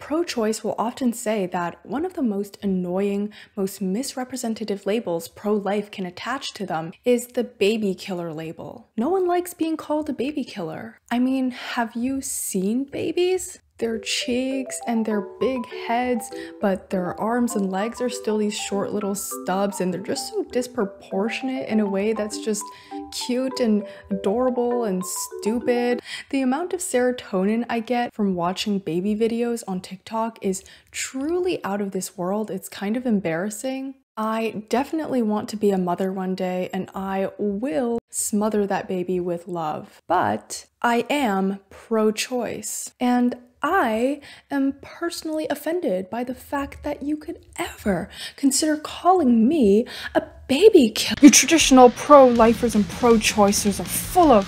Pro choice will often say that one of the most annoying, most misrepresentative labels pro life can attach to them is the baby killer label. No one likes being called a baby killer. I mean, have you seen babies? Their cheeks and their big heads, but their arms and legs are still these short little stubs, and they're just so disproportionate in a way that's just cute and adorable and stupid. The amount of serotonin I get from watching baby videos on TikTok is truly out of this world. It's kind of embarrassing. I definitely want to be a mother one day and I will smother that baby with love. But I am pro choice. And I am personally offended by the fact that you could ever consider calling me a baby killer. You traditional pro lifers and pro choicers are full of.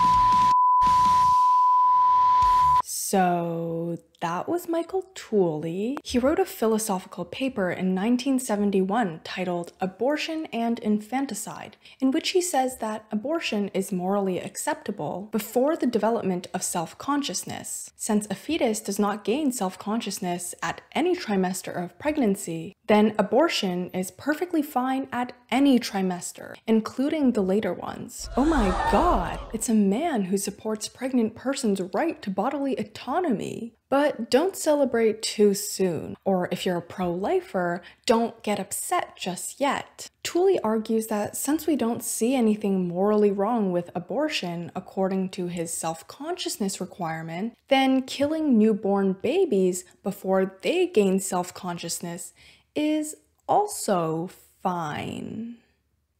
So that was Michael Tooley. He wrote a philosophical paper in 1971 titled Abortion and Infanticide, in which he says that abortion is morally acceptable before the development of self consciousness. Since a fetus does not gain self consciousness at any trimester of pregnancy, then abortion is perfectly fine at any trimester, including the later ones. Oh my god, it's a man who supports pregnant persons' right to bodily autonomy. But don't celebrate too soon, or if you're a pro lifer, don't get upset just yet. Tooley argues that since we don't see anything morally wrong with abortion according to his self consciousness requirement, then killing newborn babies before they gain self consciousness is also fine.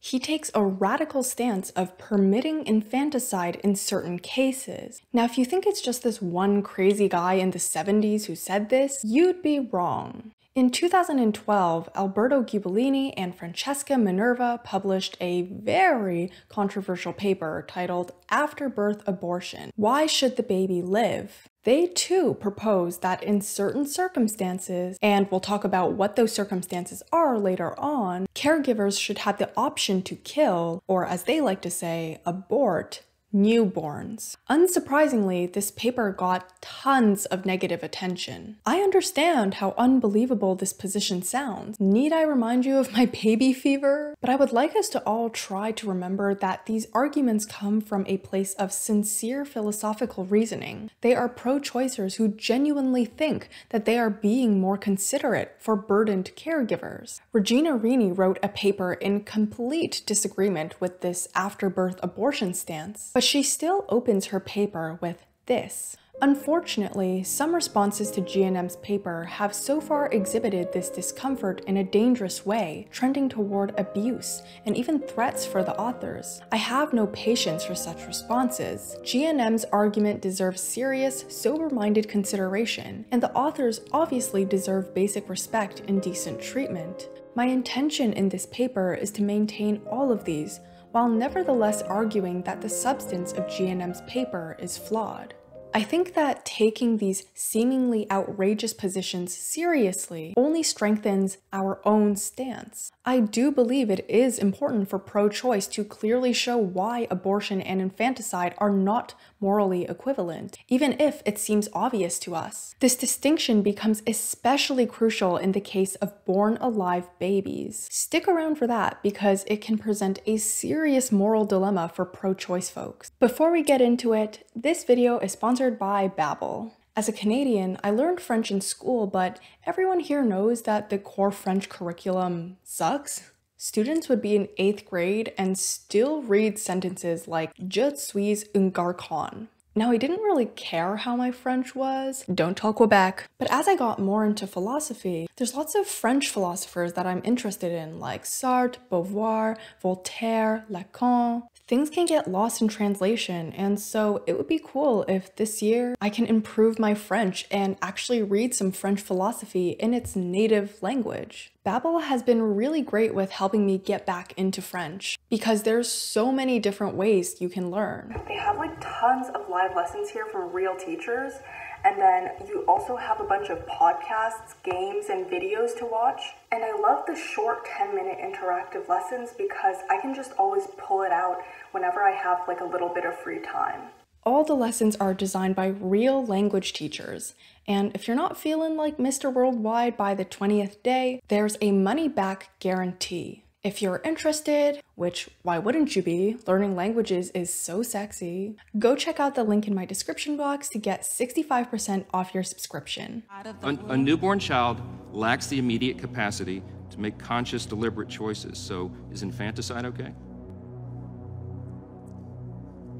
He takes a radical stance of permitting infanticide in certain cases. Now, if you think it's just this one crazy guy in the 70s who said this, you'd be wrong. In 2012, Alberto Giubilini and Francesca Minerva published a very controversial paper titled After Birth Abortion Why Should the Baby Live? They too propose that in certain circumstances, and we'll talk about what those circumstances are later on, caregivers should have the option to kill, or as they like to say, abort newborns. Unsurprisingly, this paper got tons of negative attention. I understand how unbelievable this position sounds. Need I remind you of my baby fever? But I would like us to all try to remember that these arguments come from a place of sincere philosophical reasoning. They are pro-choicers who genuinely think that they are being more considerate for burdened caregivers. Regina Rini wrote a paper in complete disagreement with this after-birth abortion stance, but she still opens her paper with this. Unfortunately, some responses to GNM's paper have so far exhibited this discomfort in a dangerous way, trending toward abuse and even threats for the authors. I have no patience for such responses. GNM's argument deserves serious, sober-minded consideration, and the authors obviously deserve basic respect and decent treatment. My intention in this paper is to maintain all of these while nevertheless arguing that the substance of GNM's paper is flawed. I think that taking these seemingly outrageous positions seriously only strengthens our own stance. I do believe it is important for pro choice to clearly show why abortion and infanticide are not morally equivalent, even if it seems obvious to us. This distinction becomes especially crucial in the case of born alive babies. Stick around for that because it can present a serious moral dilemma for pro choice folks. Before we get into it, this video is sponsored by Babbel. As a Canadian, I learned French in school, but everyone here knows that the core French curriculum sucks. Students would be in 8th grade and still read sentences like Je suis un garçon. Now, I didn't really care how my French was, don't tell Quebec, but as I got more into philosophy, there's lots of French philosophers that I'm interested in, like Sartre, Beauvoir, Voltaire, Lacan, things can get lost in translation, and so it would be cool if this year I can improve my French and actually read some French philosophy in its native language. Babbel has been really great with helping me get back into French because there's so many different ways you can learn. They have like tons of live lessons here from real teachers and then you also have a bunch of podcasts, games, and videos to watch. And I love the short 10 minute interactive lessons because I can just always pull it out whenever I have like a little bit of free time. All the lessons are designed by real language teachers, and if you're not feeling like Mr. Worldwide by the 20th day, there's a money back guarantee. If you're interested, which why wouldn't you be? Learning languages is so sexy. Go check out the link in my description box to get 65% off your subscription. A, a, newborn child lacks the immediate capacity to make conscious, deliberate choices. So is infanticide okay?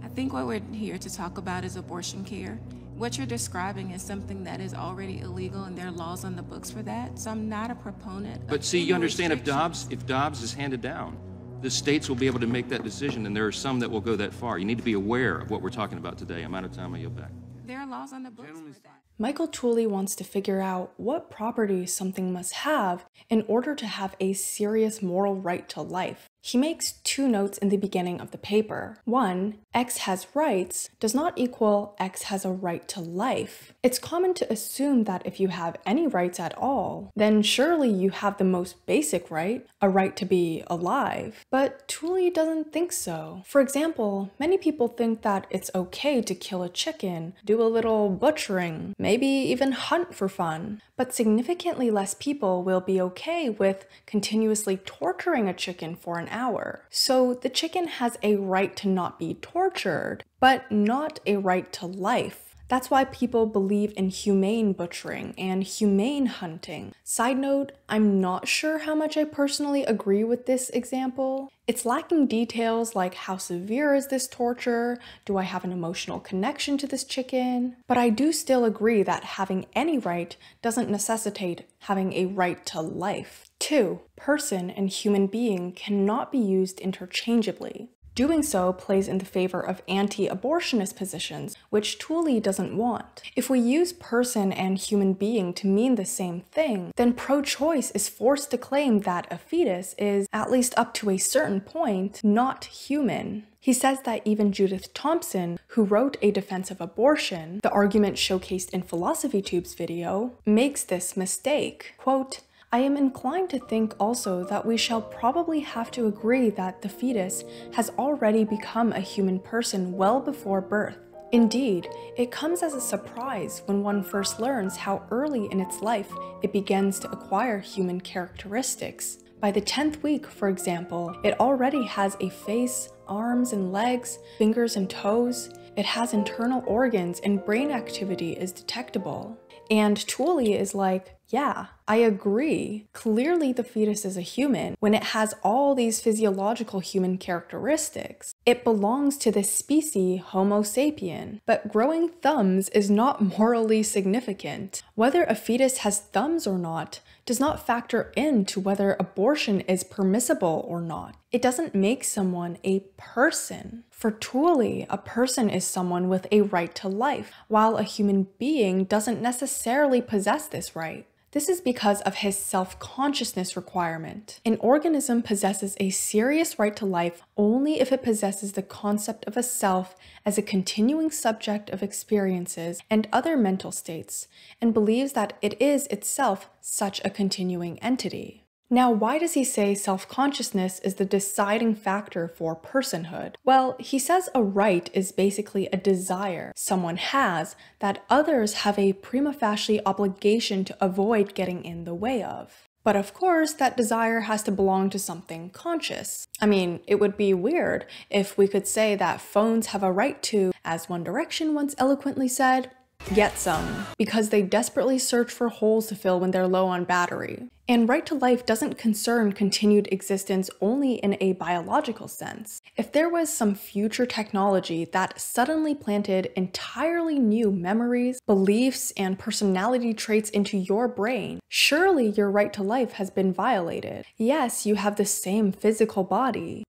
I think what we're here to talk about is abortion care what you're describing is something that is already illegal and there are laws on the books for that. So I'm not a proponent. But see, you understand if Dobbs if Dobbs is handed down, the states will be able to make that decision, and there are some that will go that far. You need to be aware of what we're talking about today. I'm out of time. I yield back. There are laws on the books for that. Michael Tooley wants to figure out what property something must have in order to have a serious moral right to life. He makes two notes in the beginning of the paper. One, X has rights does not equal X has a right to life. It's common to assume that if you have any rights at all, then surely you have the most basic right, a right to be alive. But Tooley doesn't think so. For example, many people think that it's okay to kill a chicken, do a little butchering, maybe even hunt for fun. But significantly less people will be okay with continuously torturing a chicken for an hour. So the chicken has a right to not be tortured, but not a right to life. That's why people believe in humane butchering and humane hunting. Side note, I'm not sure how much I personally agree with this example. It's lacking details like how severe is this torture? Do I have an emotional connection to this chicken? But I do still agree that having any right doesn't necessitate having a right to life. 2. Person and human being cannot be used interchangeably. Doing so plays in the favor of anti-abortionist positions, which Tooley doesn't want. If we use person and human being to mean the same thing, then pro-choice is forced to claim that a fetus is, at least up to a certain point, not human. He says that even Judith Thomson, who wrote A Defense of Abortion, the argument showcased in Philosophy Tube's video, makes this mistake. Quote, I am inclined to think also that we shall probably have to agree that the fetus has already become a human person well before birth. Indeed, it comes as a surprise when one first learns how early in its life it begins to acquire human characteristics. By the 10th week, for example, it already has a face, arms and legs, fingers and toes. It has internal organs and brain activity is detectable. And Tooley is like, yeah, I agree. Clearly, the fetus is a human when it has all these physiological human characteristics. It belongs to the species Homo sapien, but growing thumbs is not morally significant. Whether a fetus has thumbs or not does not factor into whether abortion is permissible or not. It doesn't make someone a person. For Tooley, a person is someone with a right to life, while a human being doesn't necessarily possess this right. This is because of his self-consciousness requirement. An organism possesses a serious right to life only if it possesses the concept of a self as a continuing subject of experiences and other mental states, and believes that it is itself such a continuing entity. Now, why does he say self consciousness is the deciding factor for personhood? Well, he says a right is basically a desire someone has that others have a prima facie obligation to avoid getting in the way of. But of course, that desire has to belong to something conscious. I mean, it would be weird if we could say that phones have a right to, as One Direction once eloquently said, get some, because they desperately search for holes to fill when they're low on battery. And right to life doesn't concern continued existence only in a biological sense. If there was some future technology that suddenly planted entirely new memories, beliefs, and personality traits into your brain, surely your right to life has been violated. Yes, you have the same physical body,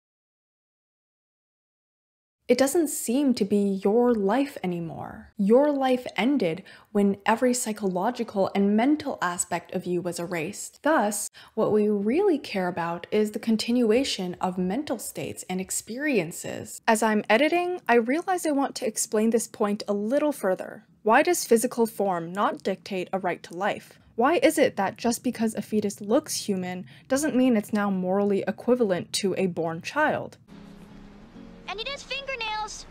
it doesn't seem to be your life anymore. Your life ended when every psychological and mental aspect of you was erased. Thus, what we really care about is the continuation of mental states and experiences. As I'm editing, I realize I want to explain this point a little further. Why does physical form not dictate a right to life? Why is it that just because a fetus looks human doesn't mean it's now morally equivalent to a born child? And it has fingernails!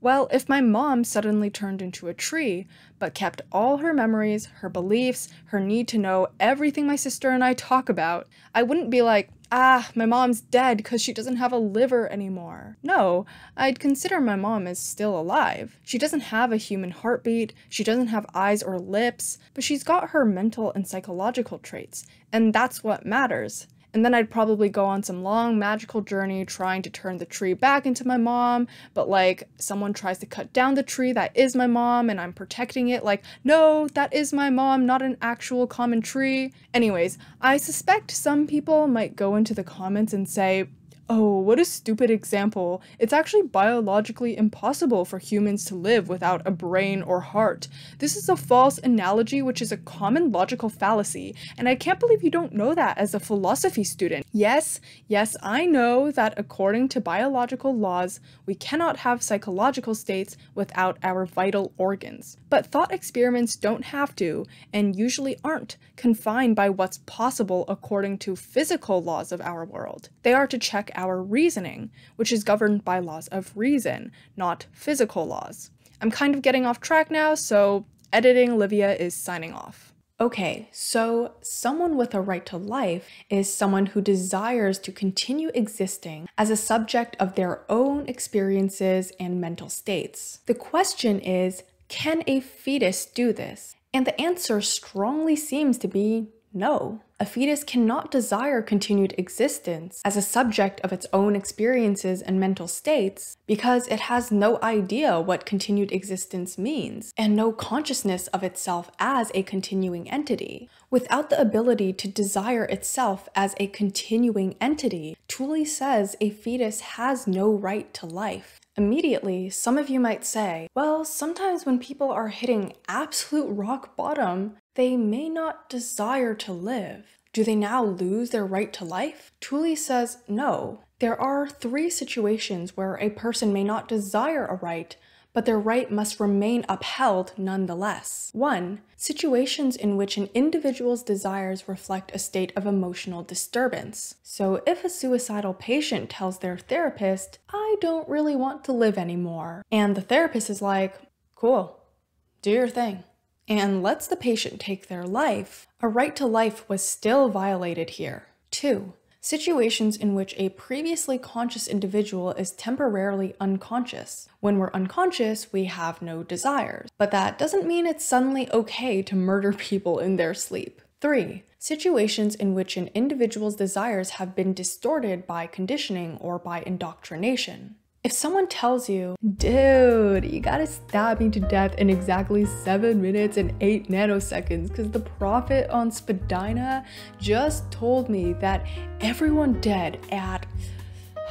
Well, if my mom suddenly turned into a tree, but kept all her memories, her beliefs, her need to know everything my sister and I talk about, I wouldn't be like, ah, my mom's dead because she doesn't have a liver anymore. No, I'd consider my mom as still alive. She doesn't have a human heartbeat, she doesn't have eyes or lips, but she's got her mental and psychological traits, and that's what matters and then I'd probably go on some long magical journey trying to turn the tree back into my mom, but like someone tries to cut down the tree that is my mom and I'm protecting it like, no, that is my mom, not an actual common tree. Anyways, I suspect some people might go into the comments and say, Oh, what a stupid example. It's actually biologically impossible for humans to live without a brain or heart. This is a false analogy which is a common logical fallacy, and I can't believe you don't know that as a philosophy student. Yes, yes, I know that according to biological laws, we cannot have psychological states without our vital organs. But thought experiments don't have to, and usually aren't, confined by what's possible according to physical laws of our world. They are to check our reasoning, which is governed by laws of reason, not physical laws. I'm kind of getting off track now, so editing Olivia is signing off. Okay, so someone with a right to life is someone who desires to continue existing as a subject of their own experiences and mental states. The question is can a fetus do this? And the answer strongly seems to be no. A fetus cannot desire continued existence as a subject of its own experiences and mental states because it has no idea what continued existence means and no consciousness of itself as a continuing entity. Without the ability to desire itself as a continuing entity, Tooley says a fetus has no right to life. Immediately, some of you might say, well, sometimes when people are hitting absolute rock bottom, they may not desire to live. Do they now lose their right to life? Tooley says no. There are three situations where a person may not desire a right, but their right must remain upheld nonetheless. 1. Situations in which an individual's desires reflect a state of emotional disturbance. So, if a suicidal patient tells their therapist, I don't really want to live anymore, and the therapist is like, cool, do your thing and lets the patient take their life, a right to life was still violated here. 2. Situations in which a previously conscious individual is temporarily unconscious. When we're unconscious, we have no desires, but that doesn't mean it's suddenly okay to murder people in their sleep. 3. Situations in which an individual's desires have been distorted by conditioning or by indoctrination. If someone tells you, dude, you gotta stab me to death in exactly 7 minutes and 8 nanoseconds because the prophet on Spadina just told me that everyone dead at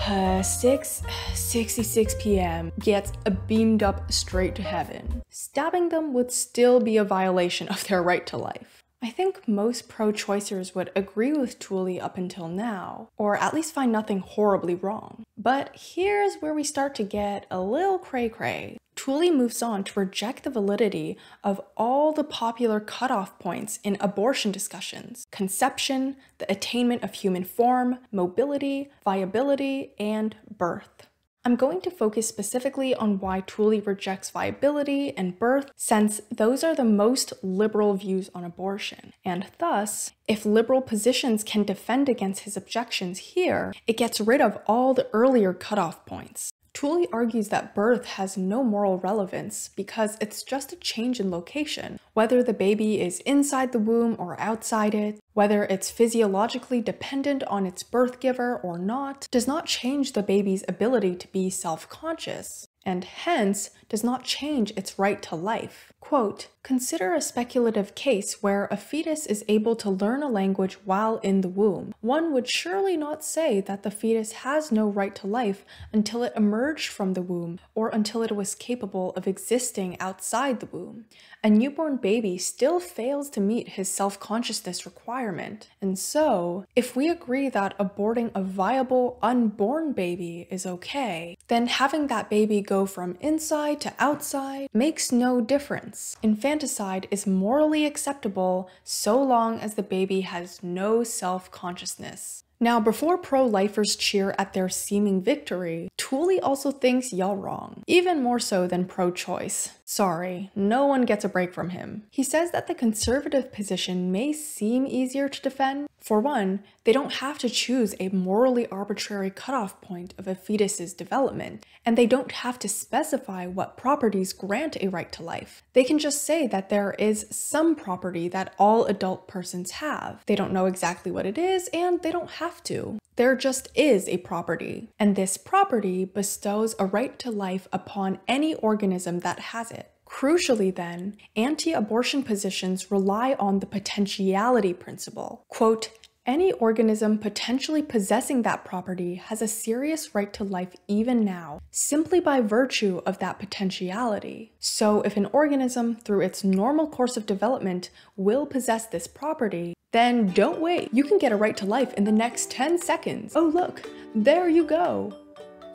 uh, 6 66 p.m. gets beamed up straight to heaven. Stabbing them would still be a violation of their right to life. I think most pro choicers would agree with Tooley up until now, or at least find nothing horribly wrong. But here's where we start to get a little cray cray. Tooley moves on to reject the validity of all the popular cutoff points in abortion discussions conception, the attainment of human form, mobility, viability, and birth. I'm going to focus specifically on why Tooley rejects viability and birth, since those are the most liberal views on abortion. And thus, if liberal positions can defend against his objections here, it gets rid of all the earlier cutoff points. Tooley argues that birth has no moral relevance because it's just a change in location. Whether the baby is inside the womb or outside it, whether it's physiologically dependent on its birth giver or not, does not change the baby's ability to be self conscious and hence does not change its right to life. Quote, Consider a speculative case where a fetus is able to learn a language while in the womb. One would surely not say that the fetus has no right to life until it emerged from the womb or until it was capable of existing outside the womb. A newborn baby still fails to meet his self consciousness requirement. And so, if we agree that aborting a viable unborn baby is okay, then having that baby go from inside to outside makes no difference. Infanticide is morally acceptable so long as the baby has no self consciousness. Now, before pro lifers cheer at their seeming victory, Tooley also thinks y'all wrong, even more so than pro choice. Sorry, no one gets a break from him. He says that the conservative position may seem easier to defend. For one, they don't have to choose a morally arbitrary cutoff point of a fetus's development, and they don't have to specify what properties grant a right to life. They can just say that there is some property that all adult persons have. They don't know exactly what it is, and they don't have to. There just is a property, and this property bestows a right to life upon any organism that has it. Crucially, then, anti abortion positions rely on the potentiality principle. Quote, any organism potentially possessing that property has a serious right to life even now, simply by virtue of that potentiality. So, if an organism, through its normal course of development, will possess this property, then don't wait. You can get a right to life in the next 10 seconds. Oh, look, there you go.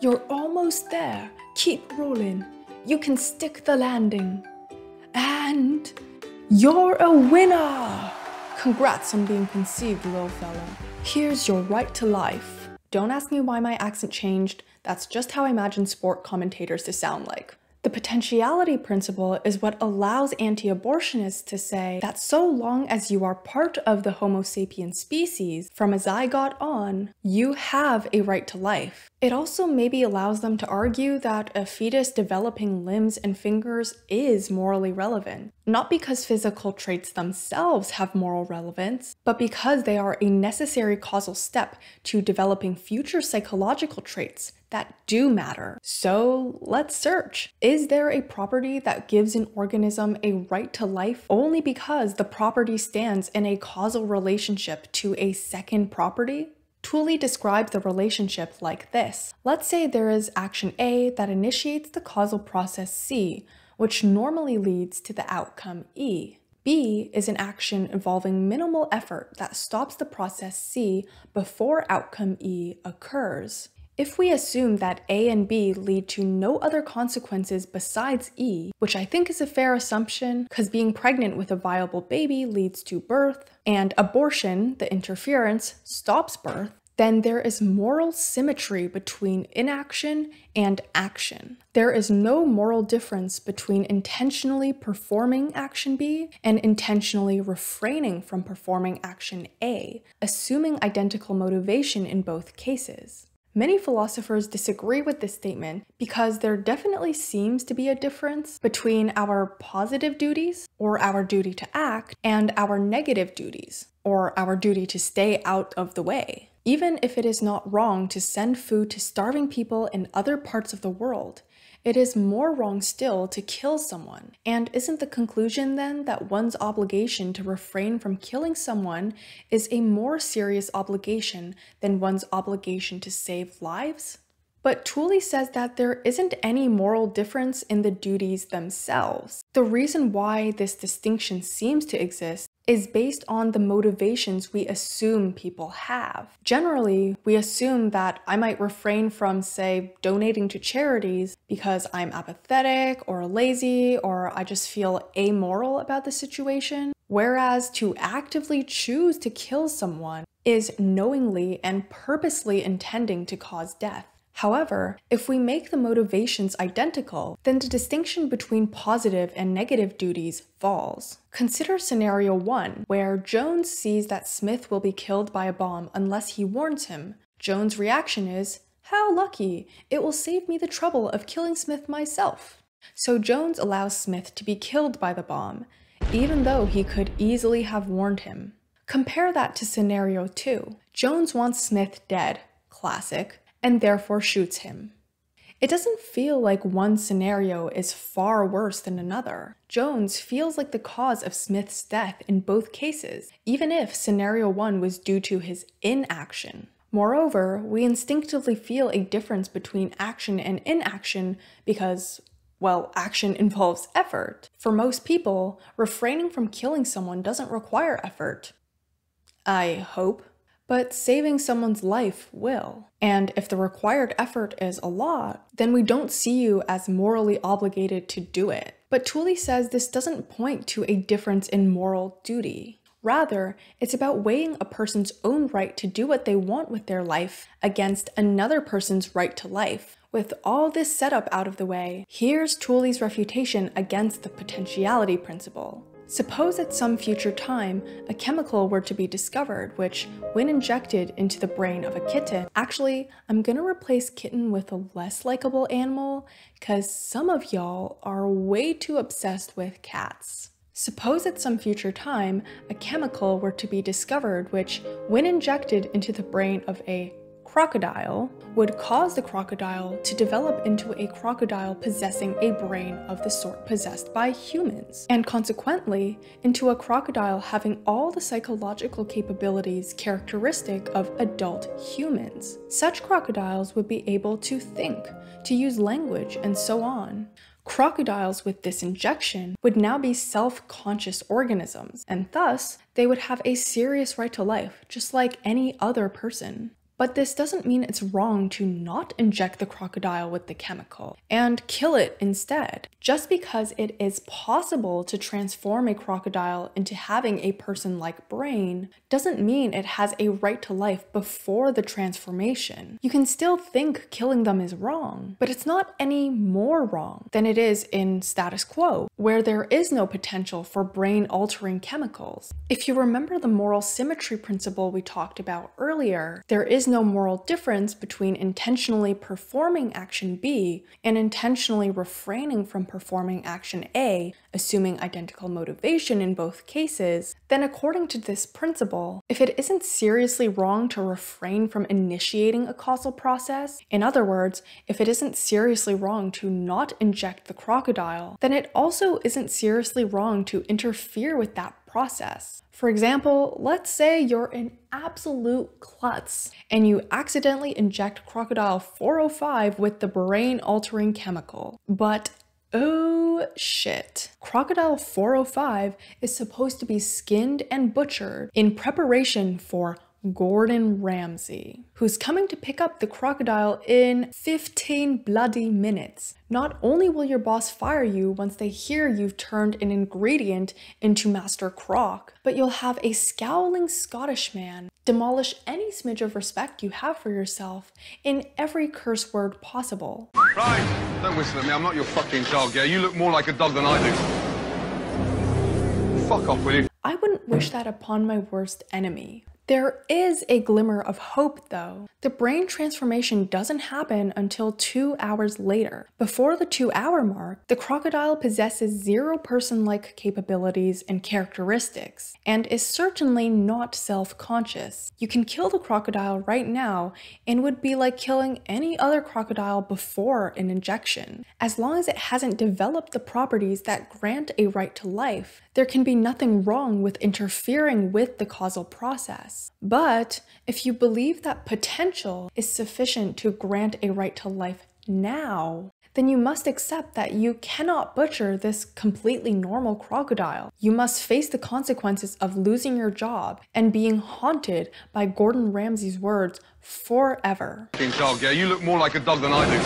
You're almost there. Keep rolling. You can stick the landing. And you're a winner! Congrats on being conceived, little fella. Here's your right to life. Don't ask me why my accent changed, that's just how I imagine sport commentators to sound like. The potentiality principle is what allows anti abortionists to say that so long as you are part of the Homo sapien species, from a zygote on, you have a right to life. It also maybe allows them to argue that a fetus developing limbs and fingers is morally relevant, not because physical traits themselves have moral relevance, but because they are a necessary causal step to developing future psychological traits that do matter. So let's search. Is there a property that gives an organism a right to life only because the property stands in a causal relationship to a second property? Tooley describes the relationship like this. Let's say there is action A that initiates the causal process C, which normally leads to the outcome E. B is an action involving minimal effort that stops the process C before outcome E occurs. If we assume that A and B lead to no other consequences besides E, which I think is a fair assumption because being pregnant with a viable baby leads to birth, and abortion, the interference, stops birth, then there is moral symmetry between inaction and action. There is no moral difference between intentionally performing action B and intentionally refraining from performing action A, assuming identical motivation in both cases. Many philosophers disagree with this statement because there definitely seems to be a difference between our positive duties, or our duty to act, and our negative duties, or our duty to stay out of the way. Even if it is not wrong to send food to starving people in other parts of the world, it is more wrong still to kill someone. And isn't the conclusion then that one's obligation to refrain from killing someone is a more serious obligation than one's obligation to save lives? But Tooley says that there isn't any moral difference in the duties themselves. The reason why this distinction seems to exist is based on the motivations we assume people have. Generally, we assume that I might refrain from, say, donating to charities because I'm apathetic or lazy or I just feel amoral about the situation. Whereas to actively choose to kill someone is knowingly and purposely intending to cause death. However, if we make the motivations identical, then the distinction between positive and negative duties falls. Consider scenario 1, where Jones sees that Smith will be killed by a bomb unless he warns him. Jones' reaction is, How lucky! It will save me the trouble of killing Smith myself. So Jones allows Smith to be killed by the bomb, even though he could easily have warned him. Compare that to scenario 2. Jones wants Smith dead, classic, and therefore shoots him. It doesn't feel like one scenario is far worse than another. Jones feels like the cause of Smith's death in both cases, even if scenario 1 was due to his inaction. Moreover, we instinctively feel a difference between action and inaction because, well, action involves effort. For most people, refraining from killing someone doesn't require effort. I hope but saving someone's life will. And if the required effort is a lot, then we don't see you as morally obligated to do it. But Tooley says this doesn't point to a difference in moral duty. Rather, it's about weighing a person's own right to do what they want with their life against another person's right to life. With all this setup out of the way, here's Tooley's refutation against the potentiality principle. Suppose at some future time, a chemical were to be discovered which, when injected into the brain of a kitten, actually, I'm gonna replace kitten with a less likable animal, cause some of y'all are way too obsessed with cats. Suppose at some future time, a chemical were to be discovered which, when injected into the brain of a crocodile would cause the crocodile to develop into a crocodile possessing a brain of the sort possessed by humans, and consequently into a crocodile having all the psychological capabilities characteristic of adult humans. Such crocodiles would be able to think, to use language, and so on. Crocodiles with this injection would now be self conscious organisms, and thus they would have a serious right to life, just like any other person. But this doesn't mean it's wrong to not inject the crocodile with the chemical and kill it instead. Just because it is possible to transform a crocodile into having a person like brain doesn't mean it has a right to life before the transformation. You can still think killing them is wrong, but it's not any more wrong than it is in status quo, where there is no potential for brain altering chemicals. If you remember the moral symmetry principle we talked about earlier, there is no moral difference between intentionally performing action B and intentionally refraining from performing action A, assuming identical motivation in both cases, then according to this principle, if it isn't seriously wrong to refrain from initiating a causal process, in other words, if it isn't seriously wrong to not inject the crocodile, then it also isn't seriously wrong to interfere with that process. For example, let's say you're an absolute klutz and you accidentally inject Crocodile 405 with the brain altering chemical. But Oh shit. Crocodile 405 is supposed to be skinned and butchered in preparation for Gordon Ramsay, who's coming to pick up the crocodile in 15 bloody minutes. Not only will your boss fire you once they hear you've turned an ingredient into Master Croc, but you'll have a scowling Scottish man demolish any smidge of respect you have for yourself in every curse word possible. Right, don't whistle at me, I'm not your fucking dog, yeah? You look more like a dog than I do. Fuck off, will you? I wouldn't wish that upon my worst enemy. There is a glimmer of hope though. The brain transformation doesn't happen until two hours later. Before the two hour mark, the crocodile possesses zero person like capabilities and characteristics, and is certainly not self conscious. You can kill the crocodile right now and would be like killing any other crocodile before an injection. As long as it hasn't developed the properties that grant a right to life, there can be nothing wrong with interfering with the causal process. But if you believe that potential is sufficient to grant a right to life now, then you must accept that you cannot butcher this completely normal crocodile. You must face the consequences of losing your job and being haunted by Gordon Ramsay's words forever. Dog, yeah? You look more like a dog than I do.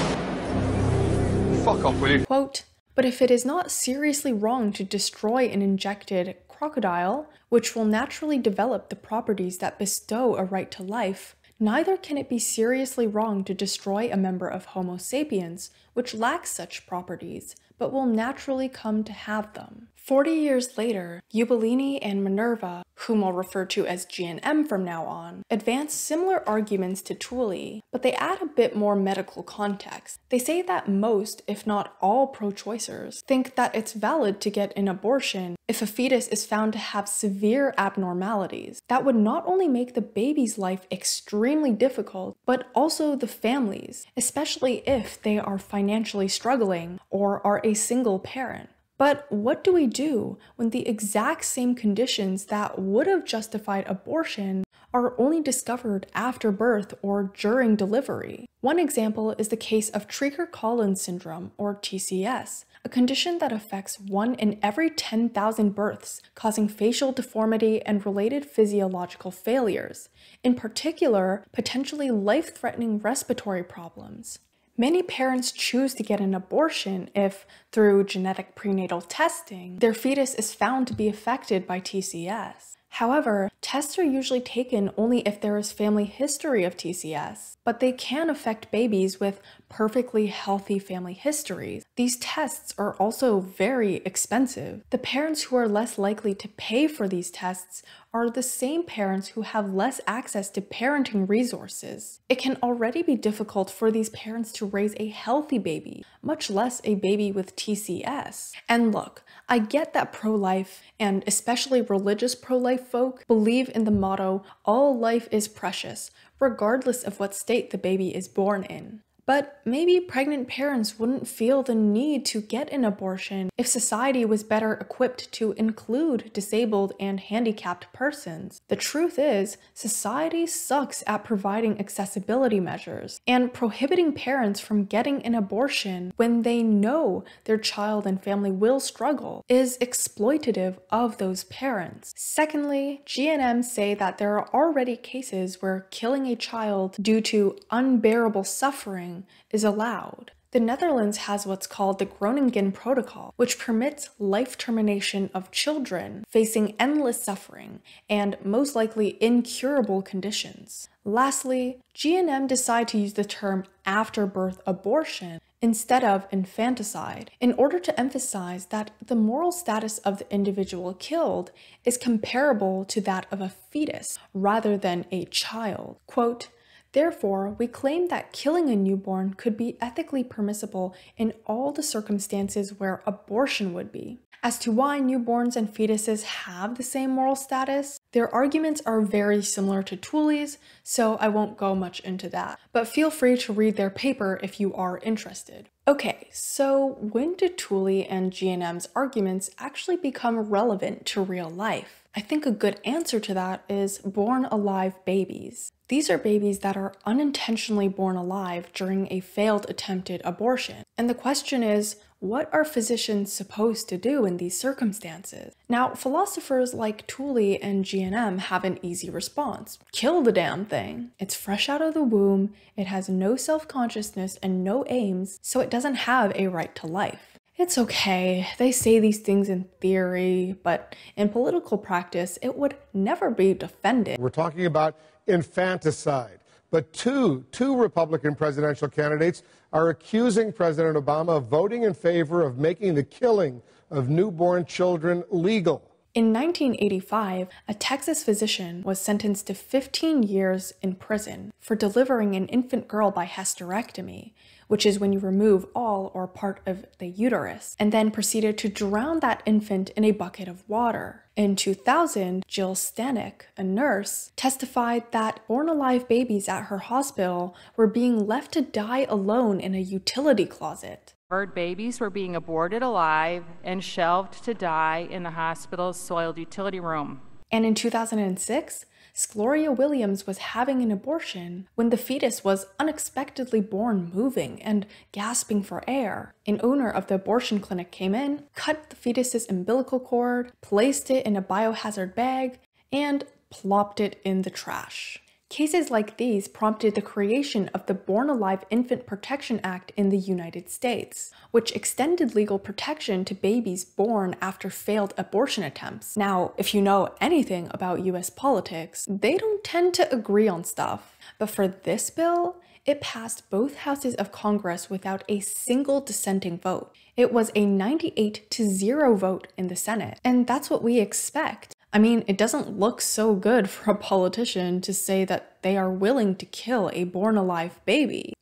Fuck off, will you? Quote, but if it is not seriously wrong to destroy an injected crocodile, which will naturally develop the properties that bestow a right to life, neither can it be seriously wrong to destroy a member of Homo sapiens, which lacks such properties, but will naturally come to have them. Forty years later, Giubilini and Minerva, whom I'll refer to as G and M from now on, advance similar arguments to Tooley, but they add a bit more medical context. They say that most, if not all, pro-choicers think that it's valid to get an abortion if a fetus is found to have severe abnormalities. That would not only make the baby's life extremely difficult, but also the family's, especially if they are financially struggling or are a single parent. But what do we do when the exact same conditions that would have justified abortion are only discovered after birth or during delivery? One example is the case of Treacher-Collins syndrome, or TCS, a condition that affects one in every 10,000 births, causing facial deformity and related physiological failures, in particular, potentially life-threatening respiratory problems. Many parents choose to get an abortion if, through genetic prenatal testing, their fetus is found to be affected by TCS. However, tests are usually taken only if there is family history of TCS, but they can affect babies with perfectly healthy family histories. These tests are also very expensive. The parents who are less likely to pay for these tests are the same parents who have less access to parenting resources. It can already be difficult for these parents to raise a healthy baby, much less a baby with TCS. And look, I get that pro life, and especially religious pro life folk, believe in the motto, all life is precious, regardless of what state the baby is born in. But maybe pregnant parents wouldn't feel the need to get an abortion if society was better equipped to include disabled and handicapped persons. The truth is, society sucks at providing accessibility measures, and prohibiting parents from getting an abortion when they know their child and family will struggle is exploitative of those parents. Secondly, GNM say that there are already cases where killing a child due to unbearable suffering is allowed. The Netherlands has what's called the Groningen Protocol, which permits life termination of children facing endless suffering and most likely incurable conditions. Lastly, GNM decide to use the term afterbirth abortion instead of infanticide in order to emphasize that the moral status of the individual killed is comparable to that of a fetus rather than a child. Quote, Therefore, we claim that killing a newborn could be ethically permissible in all the circumstances where abortion would be. As to why newborns and fetuses have the same moral status, their arguments are very similar to Tooley's, so I won't go much into that. But feel free to read their paper if you are interested. Okay, so when did Tooley and GNM's arguments actually become relevant to real life? I think a good answer to that is born alive babies. These are babies that are unintentionally born alive during a failed attempted abortion. And the question is, what are physicians supposed to do in these circumstances? Now, philosophers like Tooley and GNM have an easy response. Kill the damn thing. It's fresh out of the womb, it has no self-consciousness and no aims, so it doesn't have a right to life. It's okay, they say these things in theory, but in political practice, it would never be defended. We're talking about infanticide. But two, two Republican presidential candidates are accusing President Obama of voting in favor of making the killing of newborn children legal. In 1985, a Texas physician was sentenced to 15 years in prison for delivering an infant girl by hysterectomy, which is when you remove all or part of the uterus, and then proceeded to drown that infant in a bucket of water. In 2000, Jill Stanek, a nurse, testified that born alive babies at her hospital were being left to die alone in a utility closet. Bird babies were being aborted alive and shelved to die in the hospital's soiled utility room. And in 2006, Gloria Williams was having an abortion when the fetus was unexpectedly born moving and gasping for air. An owner of the abortion clinic came in, cut the fetus's umbilical cord, placed it in a biohazard bag, and plopped it in the trash. Cases like these prompted the creation of the Born Alive Infant Protection Act in the United States, which extended legal protection to babies born after failed abortion attempts. Now, if you know anything about US politics, they don't tend to agree on stuff. But for this bill, it passed both houses of Congress without a single dissenting vote. It was a 98 to 0 vote in the Senate, and that's what we expect. I mean, it doesn't look so good for a politician to say that they are willing to kill a born alive baby,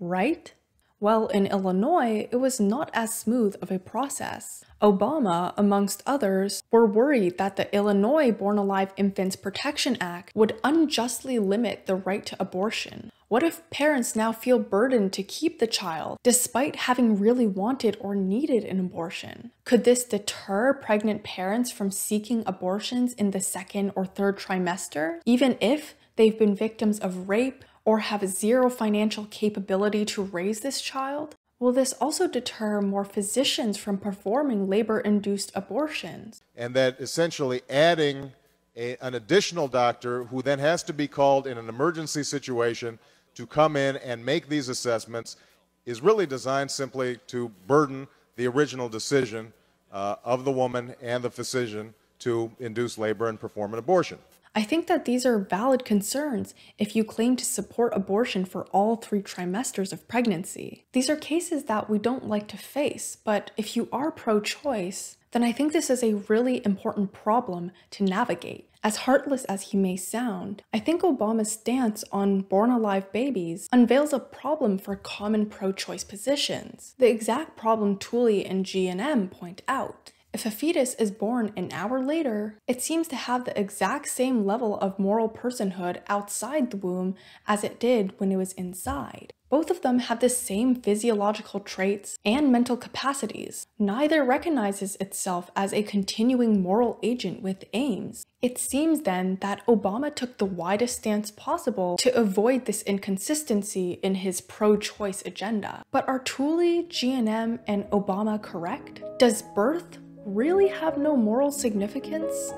right? Well, in Illinois, it was not as smooth of a process. Obama, amongst others, were worried that the Illinois Born Alive Infants Protection Act would unjustly limit the right to abortion. What if parents now feel burdened to keep the child despite having really wanted or needed an abortion? Could this deter pregnant parents from seeking abortions in the second or third trimester, even if they've been victims of rape or have zero financial capability to raise this child? Will this also deter more physicians from performing labor induced abortions? And that essentially adding a, an additional doctor who then has to be called in an emergency situation to come in and make these assessments is really designed simply to burden the original decision uh, of the woman and the physician to induce labor and perform an abortion. I think that these are valid concerns if you claim to support abortion for all three trimesters of pregnancy. These are cases that we don't like to face, but if you are pro choice, then I think this is a really important problem to navigate. As heartless as he may sound, I think Obama's stance on born alive babies unveils a problem for common pro choice positions, the exact problem Tooley and GNM point out. If a fetus is born an hour later, it seems to have the exact same level of moral personhood outside the womb as it did when it was inside. Both of them have the same physiological traits and mental capacities. Neither recognizes itself as a continuing moral agent with aims. It seems then that Obama took the widest stance possible to avoid this inconsistency in his pro choice agenda. But are Tooley, G&M, and Obama correct? Does birth really have no moral significance?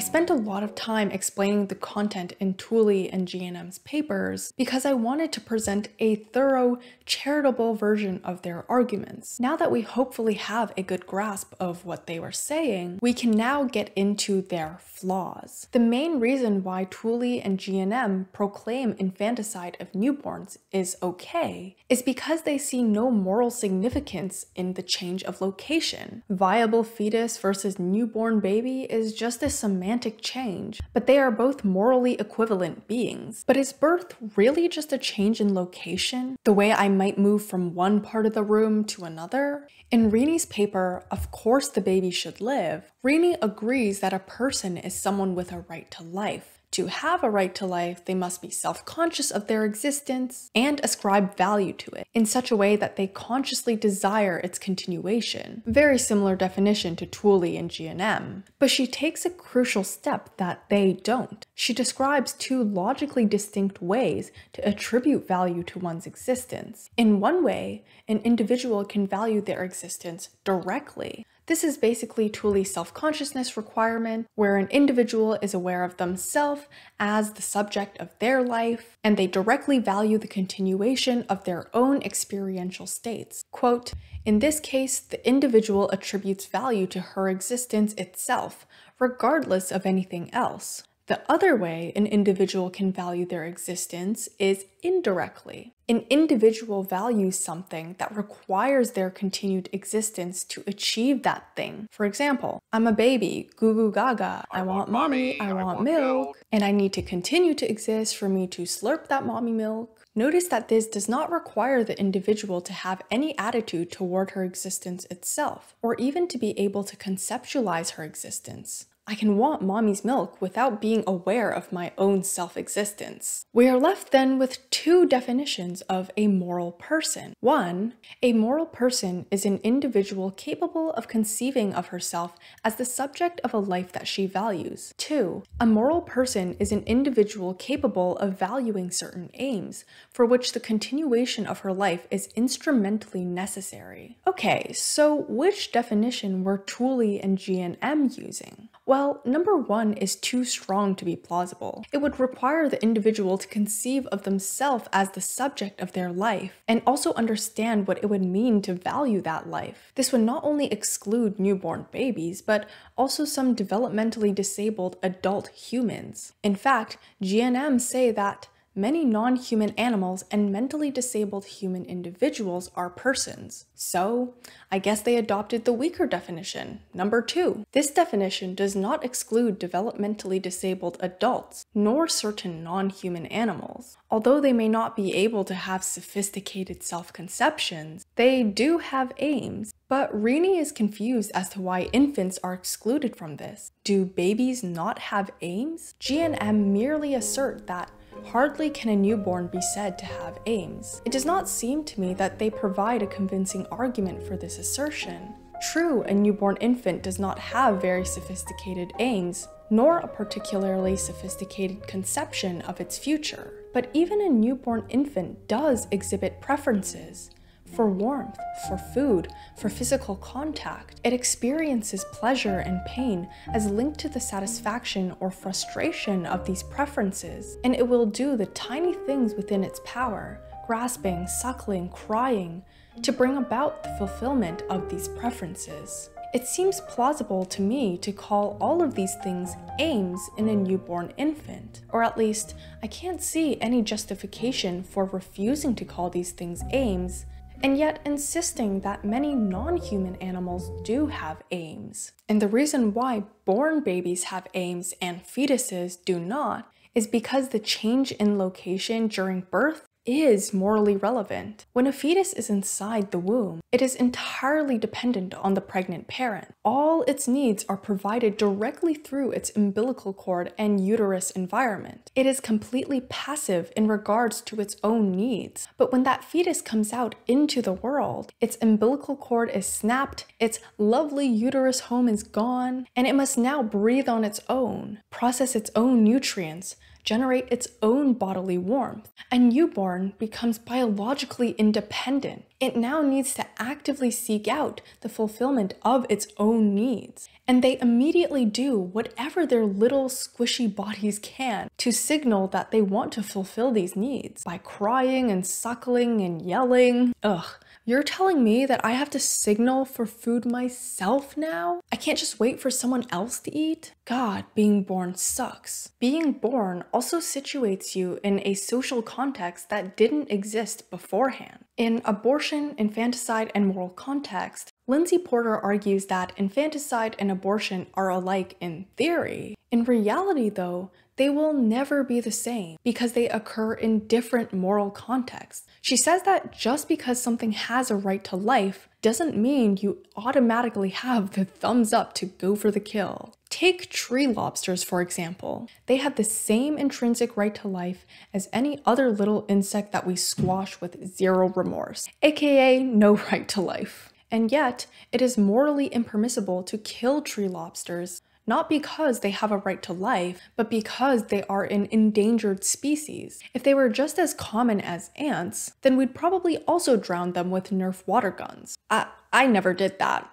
I spent a lot of time explaining the content in Tooley and G&M's papers because I wanted to present a thorough, charitable version of their arguments. Now that we hopefully have a good grasp of what they were saying, we can now get into their flaws. The main reason why Tooley and G&M proclaim infanticide of newborns is okay is because they see no moral significance in the change of location. Viable fetus versus newborn baby is just a semantic semantic change, but they are both morally equivalent beings. But is birth really just a change in location? The way I might move from one part of the room to another? In Rini's paper, Of Course the Baby Should Live, Rini agrees that a person is someone with a right to life. To have a right to life, they must be self conscious of their existence and ascribe value to it in such a way that they consciously desire its continuation. Very similar definition to Tooley and G&M. But she takes a crucial step that they don't. She describes two logically distinct ways to attribute value to one's existence. In one way, an individual can value their existence directly, this is basically Tooley's self-consciousness requirement, where an individual is aware of themselves as the subject of their life, and they directly value the continuation of their own experiential states. Quote, in this case, the individual attributes value to her existence itself, regardless of anything else. The other way an individual can value their existence is indirectly. An individual values something that requires their continued existence to achieve that thing. For example, I'm a baby, goo goo gaga, I, I want, want mommy, I, I want, want milk, milk, and I need to continue to exist for me to slurp that mommy milk. Notice that this does not require the individual to have any attitude toward her existence itself, or even to be able to conceptualize her existence. I can want mommy's milk without being aware of my own self existence. We are left then with two definitions of a moral person. One, a moral person is an individual capable of conceiving of herself as the subject of a life that she values. Two, a moral person is an individual capable of valuing certain aims for which the continuation of her life is instrumentally necessary. Okay, so which definition were Tooley and G&M using? Well, number one is too strong to be plausible. It would require the individual to conceive of themselves as the subject of their life, and also understand what it would mean to value that life. This would not only exclude newborn babies, but also some developmentally disabled adult humans. In fact, G&M say that many non-human animals and mentally disabled human individuals are persons. So, I guess they adopted the weaker definition, number two. This definition does not exclude developmentally disabled adults, nor certain non-human animals. Although they may not be able to have sophisticated self-conceptions, they do have aims. But Rini is confused as to why infants are excluded from this. Do babies not have aims? G&M merely assert that Hardly can a newborn be said to have aims. It does not seem to me that they provide a convincing argument for this assertion. True, a newborn infant does not have very sophisticated aims, nor a particularly sophisticated conception of its future. But even a newborn infant does exhibit preferences for warmth, for food, for physical contact. It experiences pleasure and pain as linked to the satisfaction or frustration of these preferences, and it will do the tiny things within its power grasping, suckling, crying to bring about the fulfillment of these preferences. It seems plausible to me to call all of these things aims in a newborn infant, or at least I can't see any justification for refusing to call these things aims and yet insisting that many non human animals do have aims. And the reason why born babies have aims and fetuses do not is because the change in location during birth is morally relevant. When a fetus is inside the womb, it is entirely dependent on the pregnant parent. All its needs are provided directly through its umbilical cord and uterus environment. It is completely passive in regards to its own needs. But when that fetus comes out into the world, its umbilical cord is snapped, its lovely uterus home is gone, and it must now breathe on its own, process its own nutrients, generate its own bodily warmth. A newborn becomes biologically independent. It now needs to actively seek out the fulfillment of its own needs. And they immediately do whatever their little squishy bodies can to signal that they want to fulfill these needs by crying and suckling and yelling. Ugh. You're telling me that I have to signal for food myself now? I can't just wait for someone else to eat? God, being born sucks. Being born also situates you in a social context that didn't exist beforehand. In abortion, infanticide, and moral context, Lindsey Porter argues that infanticide and abortion are alike in theory. In reality, though, they will never be the same because they occur in different moral contexts. She says that just because something has a right to life doesn't mean you automatically have the thumbs up to go for the kill. Take tree lobsters, for example. They have the same intrinsic right to life as any other little insect that we squash with zero remorse, aka no right to life. And yet, it is morally impermissible to kill tree lobsters not because they have a right to life, but because they are an endangered species. If they were just as common as ants, then we'd probably also drown them with Nerf water guns. I, I never did that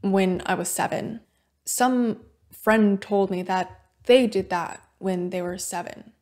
when I was seven. Some friend told me that they did that when they were seven.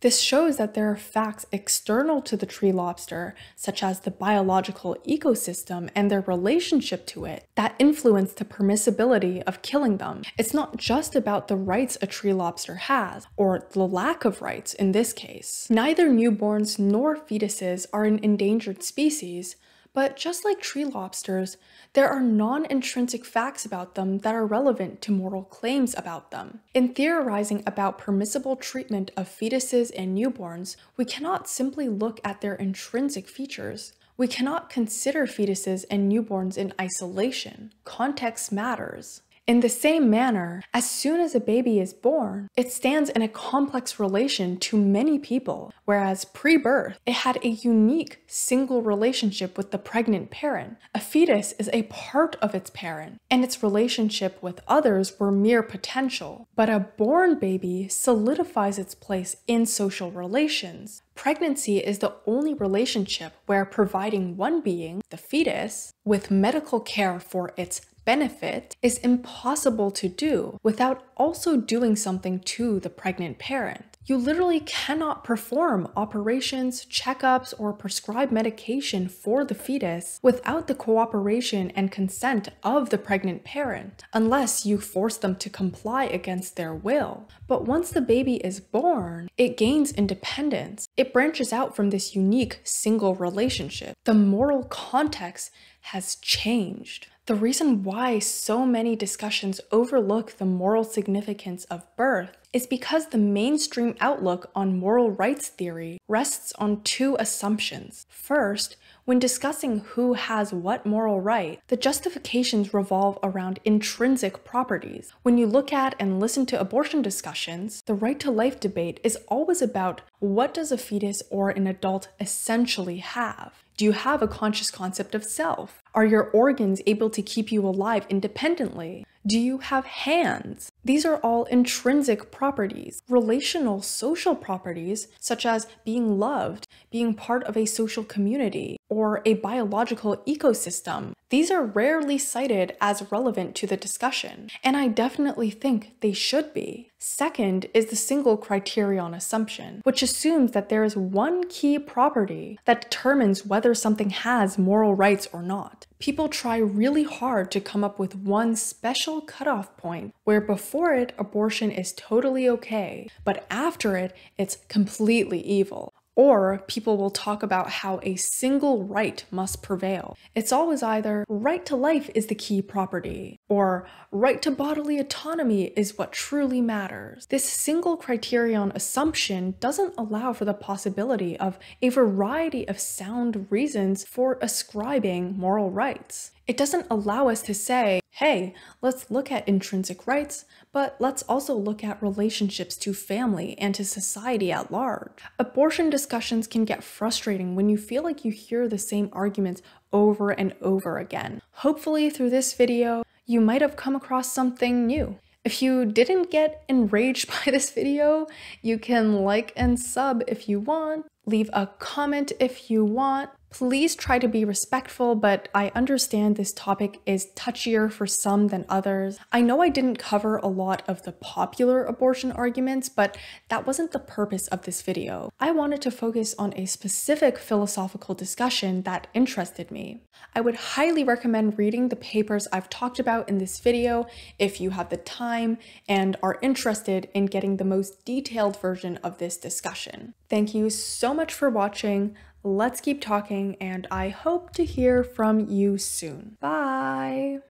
This shows that there are facts external to the tree lobster, such as the biological ecosystem and their relationship to it, that influence the permissibility of killing them. It's not just about the rights a tree lobster has, or the lack of rights in this case. Neither newborns nor fetuses are an endangered species, but just like tree lobsters, there are non intrinsic facts about them that are relevant to moral claims about them. In theorizing about permissible treatment of fetuses and newborns, we cannot simply look at their intrinsic features. We cannot consider fetuses and newborns in isolation. Context matters. In the same manner, as soon as a baby is born, it stands in a complex relation to many people, whereas pre birth, it had a unique single relationship with the pregnant parent. A fetus is a part of its parent, and its relationship with others were mere potential. But a born baby solidifies its place in social relations. Pregnancy is the only relationship where providing one being, the fetus, with medical care for its benefit is impossible to do without also doing something to the pregnant parent. You literally cannot perform operations, checkups, or prescribe medication for the fetus without the cooperation and consent of the pregnant parent, unless you force them to comply against their will. But once the baby is born, it gains independence. It branches out from this unique single relationship. The moral context has changed. The reason why so many discussions overlook the moral significance of birth is because the mainstream outlook on moral rights theory rests on two assumptions. First, when discussing who has what moral right, the justifications revolve around intrinsic properties. When you look at and listen to abortion discussions, the right to life debate is always about what does a fetus or an adult essentially have? Do you have a conscious concept of self? Are your organs able to keep you alive independently? Do you have hands? These are all intrinsic properties, relational social properties, such as being loved, being part of a social community, or a biological ecosystem. These are rarely cited as relevant to the discussion, and I definitely think they should be. Second is the single criterion assumption, which assumes that there is one key property that determines whether something has moral rights or not. People try really hard to come up with one special cutoff point where before it, abortion is totally okay, but after it, it's completely evil. Or people will talk about how a single right must prevail. It's always either right to life is the key property, or right to bodily autonomy is what truly matters. This single criterion assumption doesn't allow for the possibility of a variety of sound reasons for ascribing moral rights. It doesn't allow us to say, hey, let's look at intrinsic rights, but let's also look at relationships to family and to society at large. Abortion discussions can get frustrating when you feel like you hear the same arguments over and over again. Hopefully through this video, you might have come across something new. If you didn't get enraged by this video, you can like and sub if you want, leave a comment if you want, Please try to be respectful, but I understand this topic is touchier for some than others. I know I didn't cover a lot of the popular abortion arguments, but that wasn't the purpose of this video. I wanted to focus on a specific philosophical discussion that interested me. I would highly recommend reading the papers I've talked about in this video if you have the time and are interested in getting the most detailed version of this discussion. Thank you so much for watching. Let's keep talking, and I hope to hear from you soon. Bye!